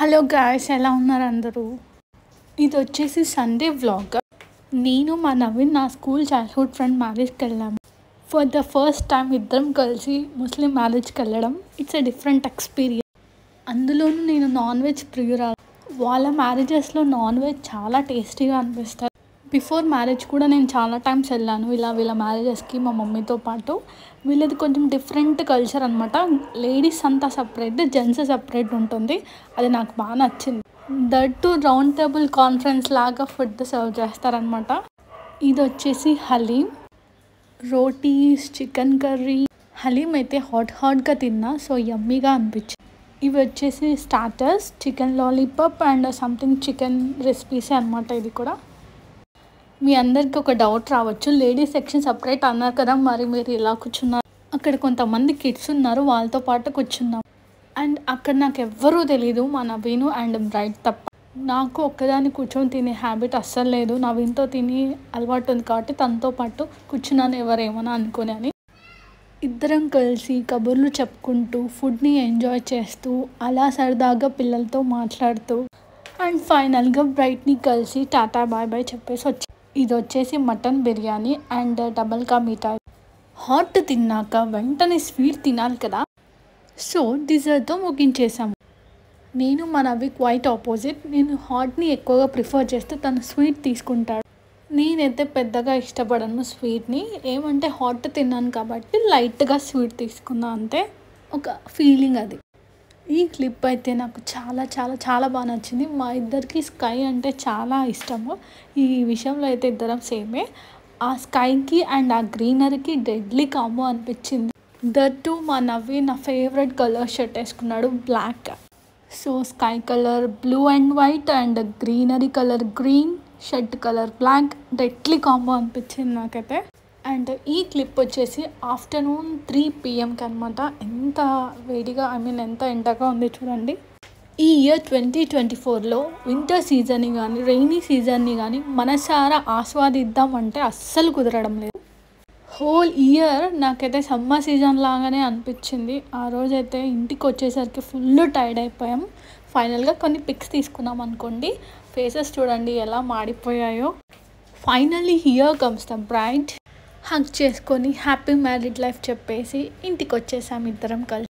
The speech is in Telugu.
హలో గాయస్ ఎలా ఉన్నారు అందరూ? ఇది వచ్చేసి సండే వ్లాగ్ నేను మా నవీన్ నా స్కూల్ చైల్డ్హుడ్ ఫ్రెండ్ మ్యారేజ్కి వెళ్ళాము. ఫర్ ద ఫస్ట్ టైం ఇద్దరం కలిసి ముస్లిం మ్యారేజ్కి వెళ్ళడం ఇట్స్ ఎ డిఫరెంట్ ఎక్స్పీరియన్స్ అందులోనూ నేను నాన్ వెజ్ ప్రియురాలు. వాళ్ళ మ్యారేజెస్లో నాన్ వెజ్ చాలా టేస్టీగా అనిపిస్తుంది బిఫోర్ మ్యారేజ్ కూడా నేను చాలా టైమ్స్ వెళ్ళాను. ఇలా వీళ్ళ మ్యారేజెస్కి మా మమ్మీతో పాటు. వీళ్ళది కొంచెం డిఫరెంట్ కల్చర్ అనమాట లేడీస్ అంతా సపరేట్ జెంట్స్ సపరేట్ ఉంటుంది. అది నాకు బాగా నచ్చింది. That too round table conference లాగా ఫుడ్ సర్వ్ చేస్తారనమాట ఇది వచ్చేసి haleem. Rotis chicken curry. Haleem అయితే హాట్ హాట్గా తిన్నా సో యమ్మీగా అనిపించింది. ఇవి వచ్చేసి starters chicken lollipop and something chicken రెసిపీసే అనమాట ఇది కూడా. మీ అందరికి ఒక డౌట్ రావచ్చు. లేడీస్ సెక్షన్ సపరేట్ అన్నారు కదా మరి మీరు ఇలా కూర్చున్నారు. అక్కడ కొంతమంది కిడ్స్ ఉన్నారు వాళ్ళతో పాటు కూర్చున్నాం. అండ్ అక్కడ నాకు ఎవ్వరూ తెలీదు మా నవీను అండ్ బ్రైట్ తప్ప. నాకు ఒక్కదాన్ని కూర్చొని తినే హ్యాబిట్ అస్సలు లేదు. నవీన్తో తిని అలవాటు ఉంది కాబట్టి తనతో పాటు కూర్చున్నాను ఎవరేమన్నా అనుకుని అని. ఇద్దరం కలిసి కబుర్లు చెప్పుకుంటూ ఫుడ్ని ఎంజాయ్ చేస్తూ అలా సరదాగా పిల్లలతో మాట్లాడుతూ అండ్ ఫైనల్గా బ్రైట్ని కలిసి టాటా బాయ్ బాయ్ చెప్పేసి వచ్చి. ఇది వచ్చేసి మటన్ బిర్యానీ అండ్ డబల్ కా మిఠాయి. హాట్ తిన్నాక వెంటనే స్వీట్ తినాలి కదా? సో డిజర్ట్తో ముగించేసాము నేను మన అవి క్వైట్ ఆపోజిట్. నేను హాట్ని ఎక్కువగా ప్రిఫర్ చేస్తే తను స్వీట్ తీసుకుంటాడు. నేనైతే పెద్దగా ఇష్టపడను స్వీట్ని. ఏమంటే హాట్ తిన్నాను కాబట్టి లైట్గా స్వీట్ తీసుకున్నా అంతే. ఒక ఫీలింగ్ అది. ఈ క్లిప్ అయితే నాకు చాలా చాలా చాలా బాగా నచ్చింది. మా ఇద్దరికి స్కై అంటే చాలా ఇష్టము. ఈ విషయంలో అయితే ఇద్దరం సేమే. ఆ స్కైకి అండ్ ఆ గ్రీనరీకి డెడ్లీ కాంబో అనిపించింది. దట్టు మా నవ్వి నా ఫేవరెట్ కలర్ షర్ట్ వేసుకున్నాడు black. So sky colour blue and white and greenery colour green shirt colour black deadly combo అనిపించింది నాకైతే. అండ్ ఈ క్లిప్ వచ్చేసి ఆఫ్టర్నూన్ త్రీ పిఎంకి అనమాట ఎంత వేడిగా ఐ మీన్ ఎంత ఎండగా ఉంది చూడండి. ఈ ఇయర్ ట్వంటీ ట్వంటీ ఫోర్లో వింటర్ సీజన్ని కానీ రెయినీ సీజన్ని కానీ మనసారా ఆస్వాదిద్దామంటే అస్సలు కుదరడం లేదు. హోల్ ఇయర్ నాకైతే సమ్మర్ సీజన్ లాగానే అనిపించింది. ఆ రోజైతే ఇంటికి వచ్చేసరికి ఫుల్ టైర్డ్ అయిపోయాం. ఫైనల్గా కొన్ని పిక్స్ తీసుకున్నాం అనుకోండి. ఫేసెస్ చూడండి ఎలా మాడిపోయాయో. Finally here comes the bright. Hug చేసుకొని హ్యాపీ మ్యారీడ్ లైఫ్ చెప్పేసి ఇంటికి వచ్చేసాం ఇద్దరం కలిసి.